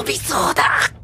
飛びそうだ。